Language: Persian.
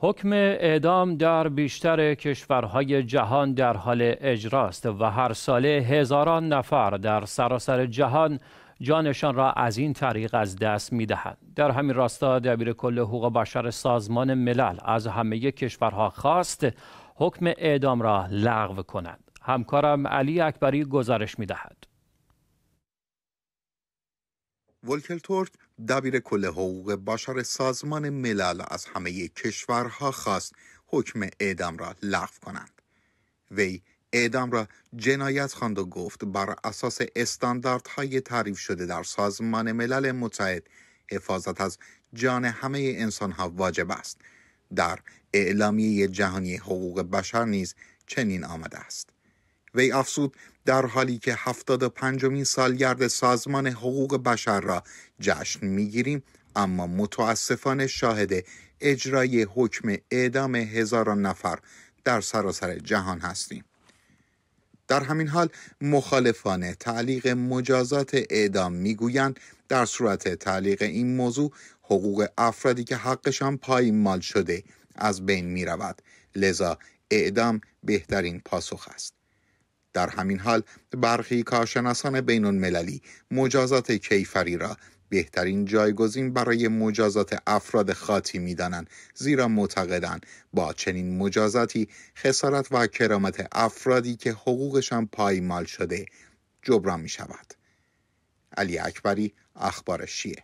حکم اعدام در بیشتر کشورهای جهان در حال اجراست و هر ساله هزاران نفر در سراسر جهان جانشان را از این طریق از دست می دهند. در همین راستا دبیر کل حقوق بشر سازمان ملل از همه کشورها خواست حکم اعدام را لغو کنند. همکارم علی اکبری گزارش می دهد. ولکل تورک دبیر کل حقوق بشر سازمان ملل از همه کشورها خواست حکم اعدام را لغو کنند. وی اعدام را جنایت خواند و گفت بر اساس استانداردهای تعریف شده در سازمان ملل متحد حفاظت از جان همه انسانها واجب است. در اعلامیه جهانی حقوق بشر نیز چنین آمده است. وی افزود در حالی که هفتاد و پنجمین سالگرد سازمان حقوق بشر را جشن می‌گیریم اما متاسفانه شاهد اجرای حکم اعدام هزاران نفر در سراسر جهان هستیم. در همین حال مخالفان تعلیق مجازات اعدام می‌گویند. در صورت تعلیق این موضوع حقوق افرادی که حقشان پایمال شده از بین می رود لذا اعدام بهترین پاسخ است. در همین حال برخی کارشناسان بین المللی مجازات کیفری را بهترین جایگزین برای مجازات افراد خاطی می‌دانند زیرا معتقدند با چنین مجازاتی خسارت و کرامت افرادی که حقوقشان پایمال شده جبران می شود علی اکبری اخبار شیعه.